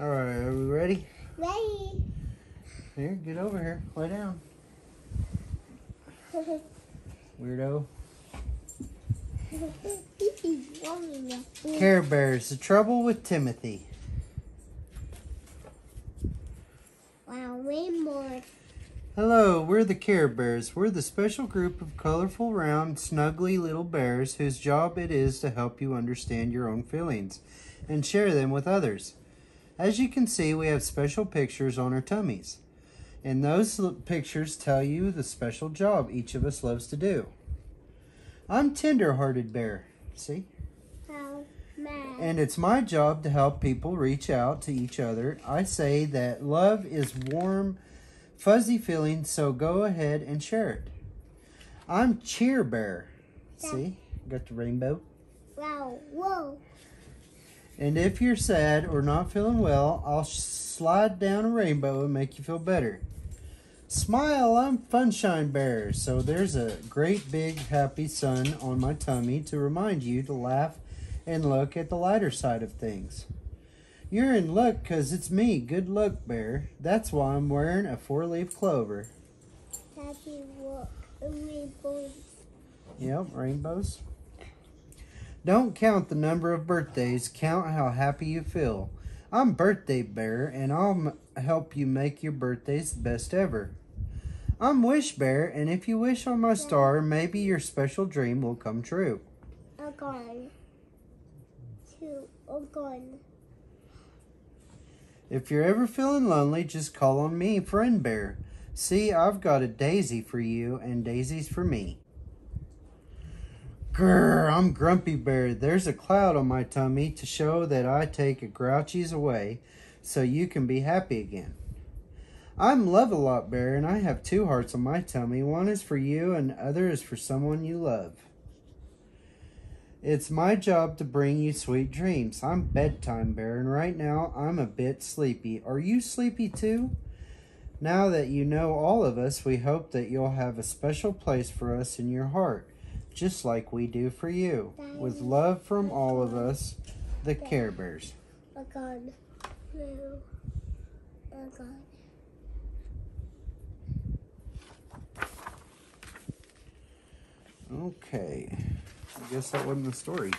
All right, are we ready? Ready. Here, get over here. Lay down. Weirdo. Care Bears, the trouble with Timothy. wow, way more. Hello, we're the Care Bears. We're the special group of colorful, round, snuggly little bears whose job it is to help you understand your own feelings and share them with others. As you can see, we have special pictures on our tummies. And those pictures tell you the special job each of us loves to do. I'm Tender-Hearted Bear. See? How. And it's my job to help people reach out to each other. I say that love is warm, fuzzy feeling, so go ahead and share it. I'm Cheer Bear. See? Got the rainbow. Wow, whoa. And if you're sad or not feeling well, I'll slide down a rainbow and make you feel better. Smile, I'm Funshine Bear. So there's a great big happy sun on my tummy to remind you to laugh and look at the lighter side of things. You're in luck 'cause it's me, Good Luck Bear. That's why I'm wearing a four leaf clover. Look. Rainbows. Yep, rainbows. Don't count the number of birthdays, count how happy you feel. I'm Birthday Bear, and I'll m- help you make your birthdays the best ever. I'm Wish Bear, and if you wish on my star, maybe your special dream will come true. A gun. Two. A gun. If you're ever feeling lonely, just call on me, Friend Bear. See, I've got a daisy for you, and daisies for me. Grr, I'm Grumpy Bear. There's a cloud on my tummy to show that I take a grouchies away so you can be happy again. I'm Love a Lot Bear, and I have two hearts on my tummy. One is for you, and the other is for someone you love. It's my job to bring you sweet dreams. I'm Bedtime Bear, and right now I'm a bit sleepy. Are you sleepy too? Now that you know all of us, we hope that you'll have a special place for us in your heart, just like we do for you. With love from all of us, the Care Bears. A gun. No. A gun. Okay, I guess that wasn't the story.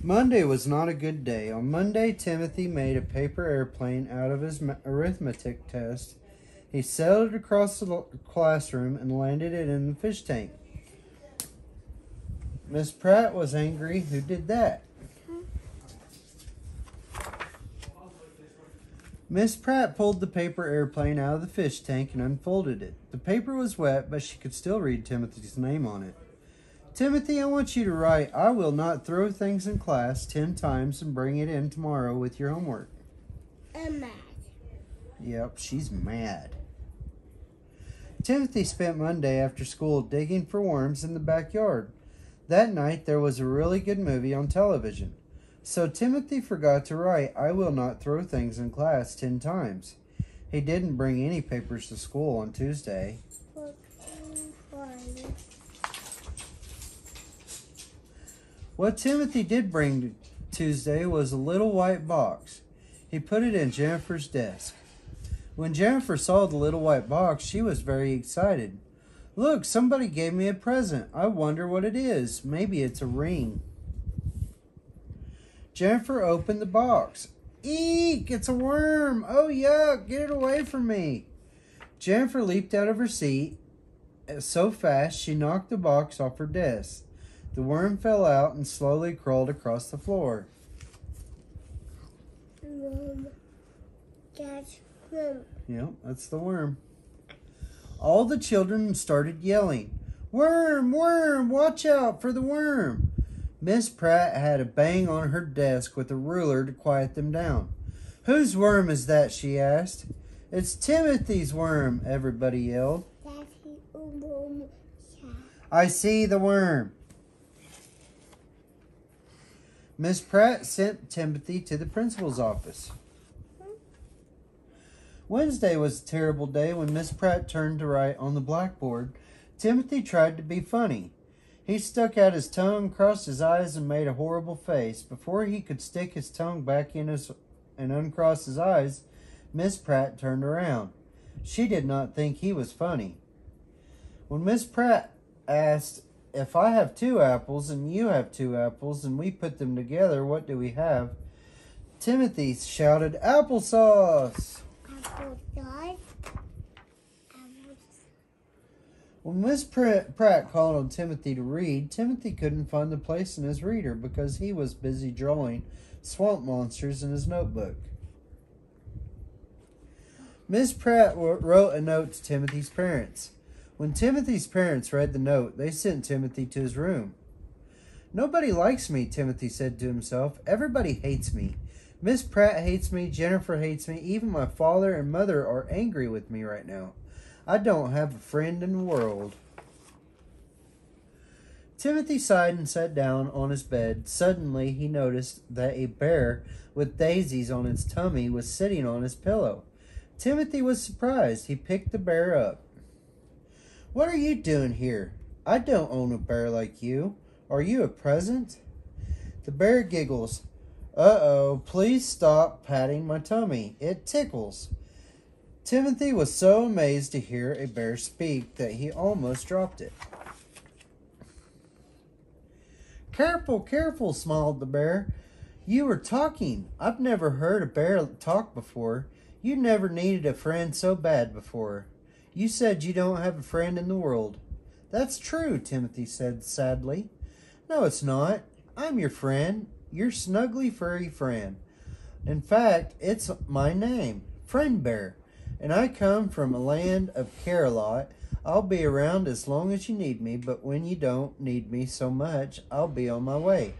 Monday was not a good day. On Monday, Timothy made a paper airplane out of his arithmetic test. He sailed it across the classroom and landed it in the fish tank. Miss Pratt was angry. Who did that? Miss Pratt pulled the paper airplane out of the fish tank and unfolded it. The paper was wet, but she could still read Timothy's name on it. Timothy, I want you to write, I will not throw things in class ten times and bring it in tomorrow with your homework. I'm mad. Yep, she's mad. Timothy spent Monday after school digging for worms in the backyard. That night there was a really good movie on television. So Timothy forgot to write, I will not throw things in class ten times. He didn't bring any papers to school on Tuesday. What Timothy did bring Tuesday was a little white box. He put it in Jennifer's desk. When Jennifer saw the little white box, she was very excited. Look, somebody gave me a present. I wonder what it is. Maybe it's a ring. Jennifer opened the box. Eek! It's a worm! Oh, yuck! Get it away from me! Jennifer leaped out of her seat uh, so fast she knocked the box off her desk. The worm fell out and slowly crawled across the floor. Room. Yep, that's the worm. All the children started yelling, Worm, worm, watch out for the worm. Miss Pratt had a bang on her desk with a ruler to quiet them down. Whose worm is that? she asked. It's Timothy's worm, everybody yelled. I see the worm. Miss Pratt sent Timothy to the principal's office. Wednesday was a terrible day when Miss Pratt turned to write on the blackboard. Timothy tried to be funny. He stuck out his tongue, crossed his eyes, and made a horrible face. Before he could stick his tongue back in his and uncross his eyes, Miss Pratt turned around. She did not think he was funny. When Miss Pratt asked, If I have two apples and you have two apples and we put them together, what do we have? Timothy shouted, Applesauce! When Miss Pratt called on Timothy to read, Timothy couldn't find the place in his reader because he was busy drawing swamp monsters in his notebook. Miss Pratt wrote a note to Timothy's parents. When Timothy's parents read the note, they sent Timothy to his room. Nobody likes me, Timothy said to himself. Everybody hates me. Miss Pratt hates me, Jennifer hates me, even my father and mother are angry with me right now. I don't have a friend in the world. Timothy sighed and sat down on his bed. Suddenly, he noticed that a bear with daisies on its tummy was sitting on his pillow. Timothy was surprised. He picked the bear up. What are you doing here? I don't own a bear like you. Are you a present? The bear giggles. Uh oh, please stop patting my tummy. It tickles. Timothy was so amazed to hear a bear speak that he almost dropped it. Careful, careful, smiled the bear. You were talking. I've never heard a bear talk before. You never needed a friend so bad before. You said you don't have a friend in the world. That's true, Timothy said sadly. No, it's not. I'm your friend, your snuggly furry friend. In fact, it's my name, Friend Bear, and I come from a land of Care-a-lot. I'll be around as long as you need me, but when you don't need me so much, I'll be on my way.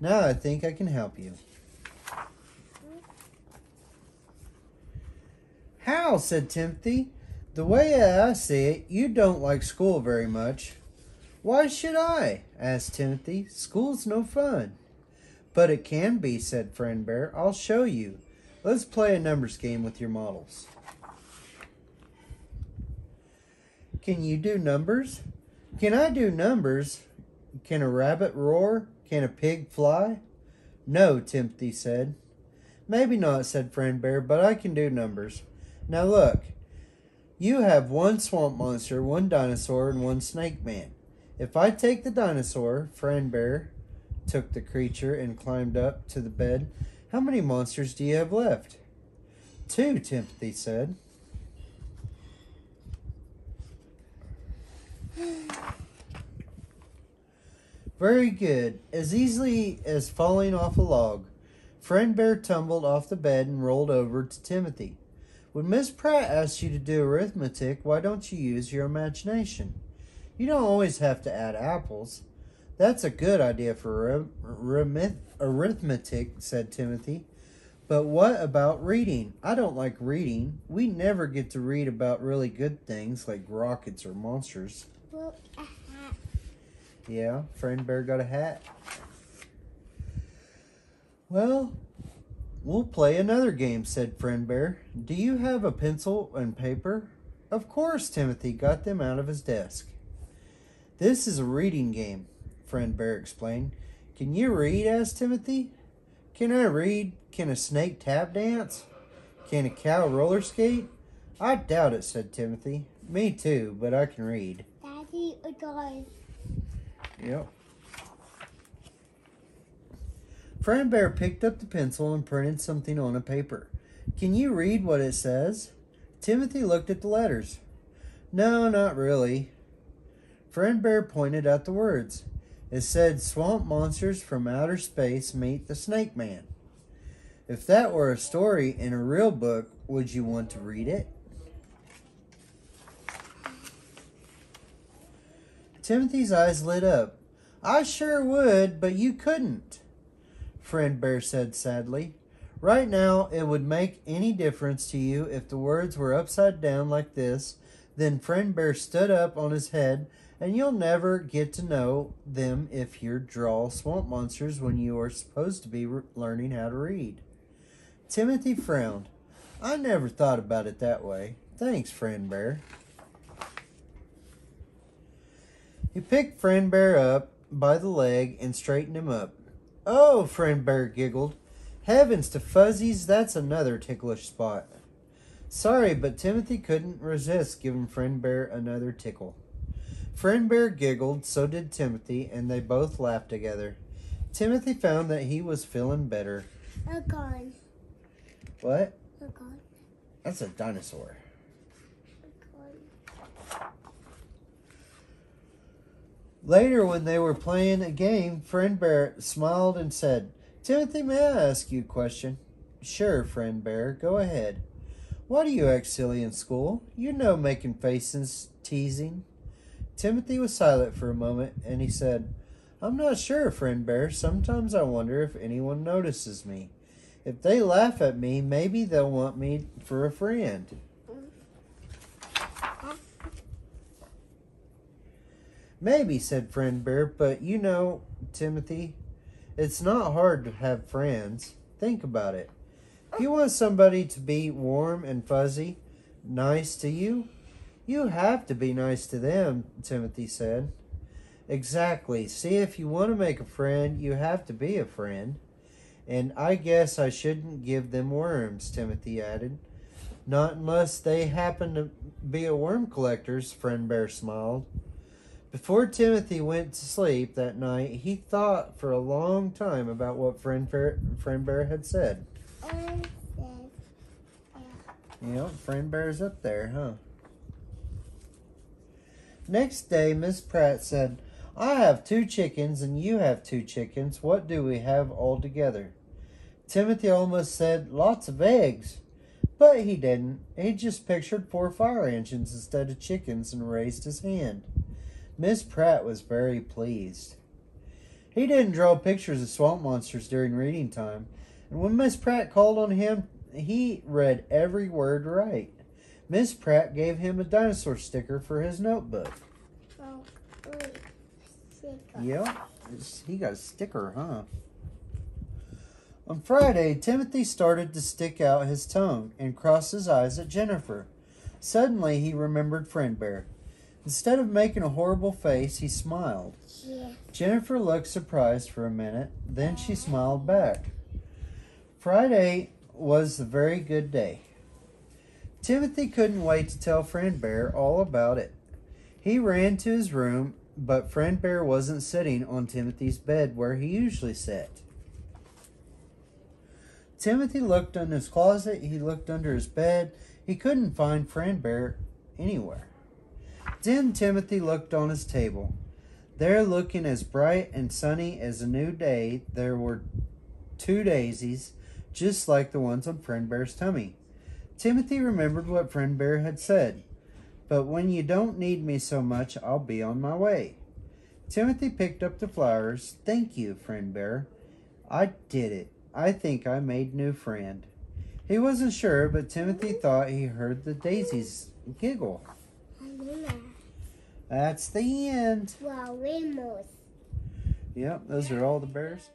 Now I think I can help you. How? said Timothy. The way I see it, you don't like school very much. Why should I? asked Timothy. School's no fun. But it can be, said Friend Bear. I'll show you. Let's play a numbers game with your models. Can you do numbers? Can I do numbers? Can a rabbit roar? Can a pig fly? No, Timothy said. Maybe not, said Friend Bear, but I can do numbers. Now look, you have one swamp monster, one dinosaur, and one snake man. If I take the dinosaur, Friend Bear took the creature and climbed up to the bed. How many monsters do you have left? Two, Timothy said. Very good. As easily as falling off a log. Friend Bear tumbled off the bed and rolled over to Timothy. When Miss Pratt asks you to do arithmetic, why don't you use your imagination? You don't always have to add apples. That's a good idea for arith- arithmetic, said Timothy. But what about reading? I don't like reading. We never get to read about really good things like rockets or monsters. Look a hat. Yeah, friend bear got a hat. Well, we'll play another game, said friend bear. Do you have a pencil and paper? Of course, Timothy got them out of his desk. This is a reading game, friend bear explained. Can you read? asked Timothy. Can I read? Can a snake tap dance? Can a cow roller skate? I doubt it, said Timothy. Me too, but I can read. Daddy a does. Yep. Friend Bear picked up the pencil and printed something on a paper. Can you read what it says? Timothy looked at the letters. No, not really. Friend Bear pointed out the words. It said, Swamp monsters from outer space meet the Snake Man. If that were a story in a real book, would you want to read it? Timothy's eyes lit up. I sure would, but you couldn't, Friend Bear said sadly. Right now, it would make any difference to you if the words were upside down like this. Then Friend Bear stood up on his head, and you'll never get to know them if you draw swamp monsters when you are supposed to be re- learning how to read. Timothy frowned. I never thought about it that way. Thanks, Friend Bear. He picked Friend Bear up by the leg and straightened him up. Oh, Friend Bear giggled. Heavens to fuzzies, that's another ticklish spot. Sorry, but Timothy couldn't resist giving Friend Bear another tickle. Friend Bear giggled, so did Timothy, and they both laughed together. Timothy found that he was feeling better. A gun. What? A gun. That's a dinosaur. Later, when they were playing a game, Friend Bear smiled and said, Timothy, may I ask you a question? Sure, Friend Bear, go ahead. Why do you act silly in school? You know making faces, teasing. Timothy was silent for a moment, and he said, I'm not sure, Friend Bear. Sometimes I wonder if anyone notices me. If they laugh at me, maybe they'll want me for a friend. Maybe, said Friend Bear, but you know, Timothy, it's not hard to have friends. Think about it. If you want somebody to be warm and fuzzy, nice to you, you have to be nice to them, Timothy said. Exactly. See, if you want to make a friend, you have to be a friend. And I guess I shouldn't give them worms, Timothy added. Not unless they happen to be a worm collector's, Friend Bear smiled. Before Timothy went to sleep that night, he thought for a long time about what Friend Bear, Friend Bear had said. Says, Yep, Friend Bear's up there, huh? Next day, Miss Pratt said, I have two chickens and you have two chickens. What do we have all together? Timothy almost said, Lots of eggs. But he didn't. He just pictured four fire engines instead of chickens and raised his hand. Miss Pratt was very pleased. He didn't draw pictures of swamp monsters during reading time, and when Miss Pratt called on him, he read every word right. Miss Pratt gave him a dinosaur sticker for his notebook. oh, wait. Sick. Yep, he got a sticker, huh? On Friday, Timothy started to stick out his tongue and cross his eyes at Jennifer. Suddenly, he remembered Friend Bear. Instead of making a horrible face, he smiled. Yeah. Jennifer looked surprised for a minute, then she uh-huh. smiled back. Friday was a very good day. Timothy couldn't wait to tell Friend Bear all about it. He ran to his room, but Friend Bear wasn't sitting on Timothy's bed where he usually sat. Timothy looked in his closet, he looked under his bed. He couldn't find Friend Bear anywhere. Then Timothy looked on his table. There, looking as bright and sunny as a new day, there were two daisies, just like the ones on Friend Bear's tummy. Timothy remembered what Friend Bear had said. But when you don't need me so much, I'll be on my way. Timothy picked up the flowers. Thank you, Friend Bear. I did it. I think I made new friend. He wasn't sure, but Timothy thought he heard the daisies giggle. I know that. That's the end. Rainbows. Yep, those are all the bears.